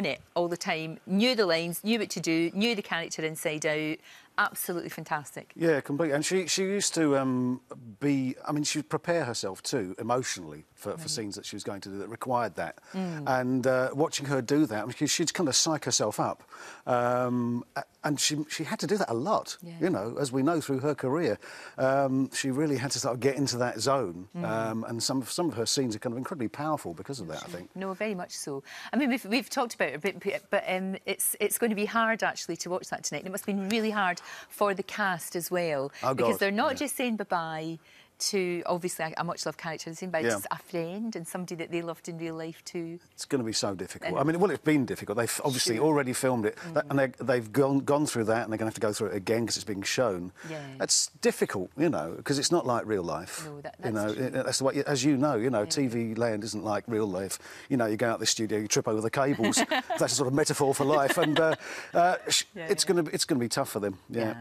on it all the time, knew the lines, knew what to do, knew the character inside out. Absolutely fantastic. Yeah, completely. And she, she used to um, be, I mean, she'd prepare herself too, emotionally, for, for scenes that she was going to do that required that. And uh, watching her do that, I mean, she'd kind of psych herself up. Um, and she, she had to do that a lot, Yeah. you know, as we know through her career. Um, she really had to sort of get into that zone. Um, and some, of- some of her scenes are kind of incredibly powerful because of that, I think. No, very much so. I mean, we've, we've talked about it a bit, but um, it's it's going to be hard actually to watch that tonight. And it must have been really hard for the cast as well. Oh, because God, they're not yeah. just saying bye bye to obviously a, a much loved character, they're saying Yeah. a friend and somebody that they loved in real life too. It's going to be so difficult. I mean, well, it's been difficult. They've obviously Sure. Mm. already filmed it, that- and they, they've gone, gone through that, and they're going to have to go through it again because it's being shown. Yeah. It's difficult, you know, because it's not like real life. No, that- you know, true. that's the way. As you know, you know, TV land isn't like real life. You know, you go out the studio, you trip over the cables. that's a sort of metaphor for life, and uh, uh, sh- Yeah, it's yeah. going to it's going to be tough for them. yeah. Yeah,